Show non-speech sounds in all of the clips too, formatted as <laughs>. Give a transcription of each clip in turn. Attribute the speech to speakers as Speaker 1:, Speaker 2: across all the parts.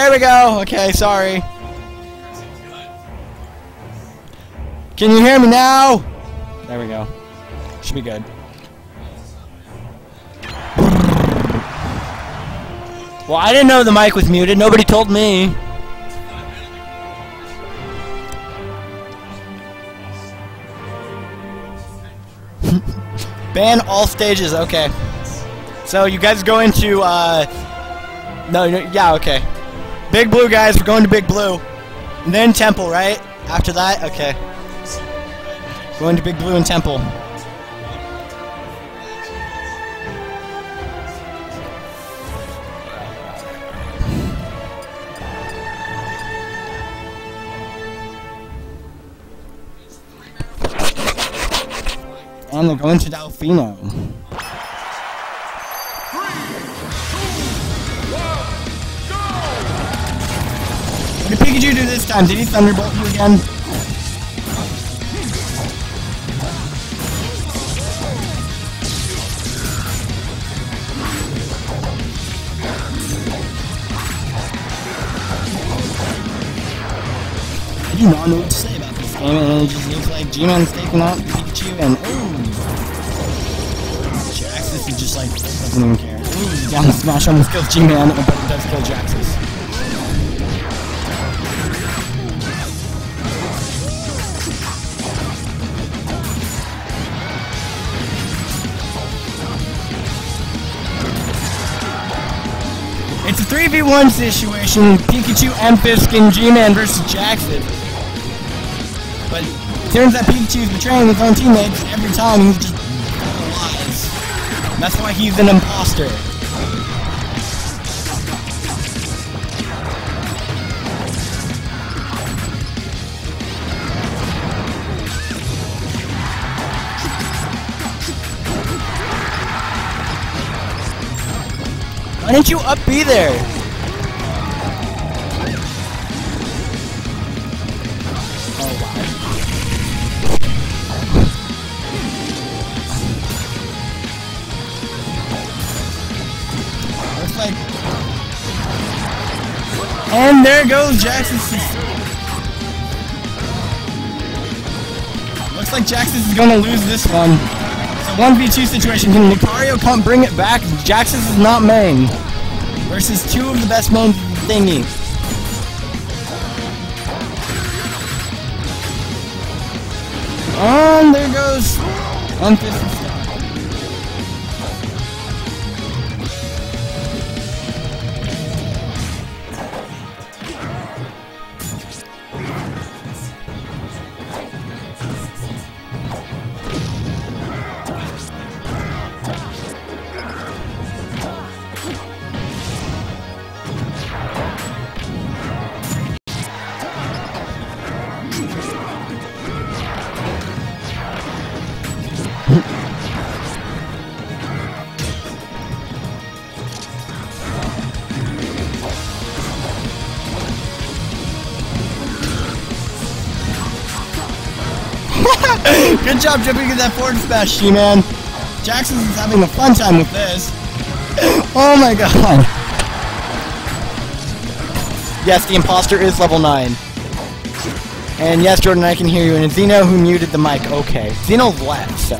Speaker 1: There we go. Okay, sorry. Can you hear me now? There we go. Should be good. Well, I didn't know the mic was muted. Nobody told me. <laughs> Ban all stages. Okay. So you guys go into uh no, no yeah, okay. Big Blue guys, we're going to Big Blue. And then Temple, right? After that? Okay. Going to Big Blue and Temple. And they're going to Delfino. Time? Did he Thunderbolt you again? I do not know what to say about this game, and it just looks like G-Man's taking out Pikachu, and ooh! Jaxas is just like, doesn't even care. Ooh, down smash almost kills G-Man, but it does kill Jaxas. 3v1 situation, Pikachu, Amphisk, and G-Man versus Jackson. But turns out Pikachu's betraying his own teammates every time he's just lies. That's why he's an imposter. Why didn't you up be there? Oh. Looks like And there goes Jackson. Looks like Jackson is gonna lose this one. It's a 1v2 situation. Can Lucario come bring it back? Jaxas is not main. Versus two of the best main thingy. And there goes 150 Good job jumping in that forward smash, G-Man. Jackson is having a fun time with this. <laughs> Oh my god. Yes, the imposter is level 9. And yes, Jordan, I can hear you. And Zeno who muted the mic. Okay. Zeno's left, so.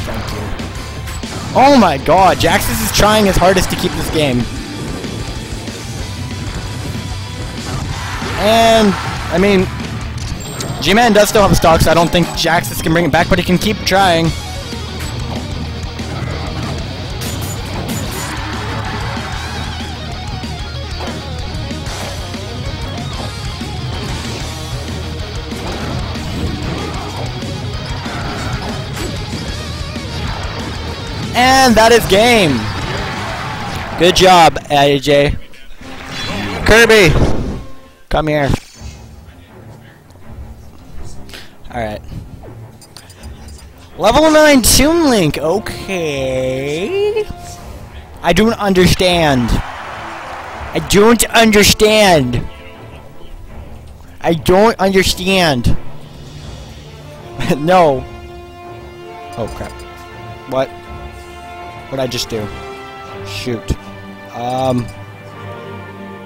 Speaker 1: Thank you. Oh my god, Jaxas is trying his hardest to keep this game. And, I mean, G-Man does still have a stock, so I don't think Jaxas can bring it back, but he can keep trying. And that is game. Good job, AJ. Kirby, come here. Alright. Level 9 Toon Link, okay. I don't understand. I don't understand. I don't understand. <laughs> no. Oh crap. What? What'd I just do? Shoot. Um.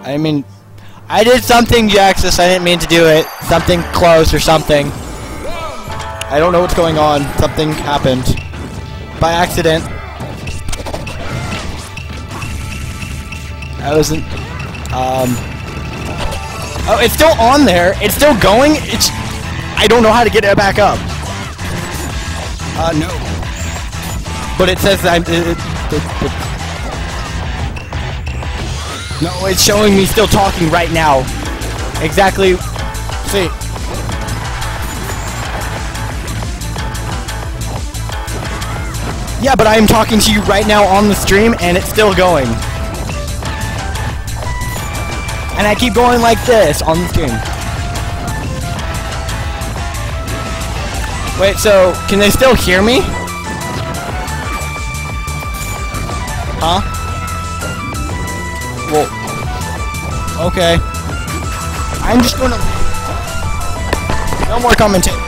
Speaker 1: I mean, I did something, Jaxas. I didn't mean to do it. Something close or something. I don't know what's going on. Something happened. By accident. I wasn't... Um... Oh, it's still on there. It's still going. It's... I don't know how to get it back up. Uh, no. But it says I'm... It, it, it, no, it's showing me still talking right now. Exactly. See. Yeah, but I am talking to you right now on the stream, and it's still going. And I keep going like this on the stream. Wait, so, can they still hear me? Huh? Well, okay. I'm just gonna... No more commenting.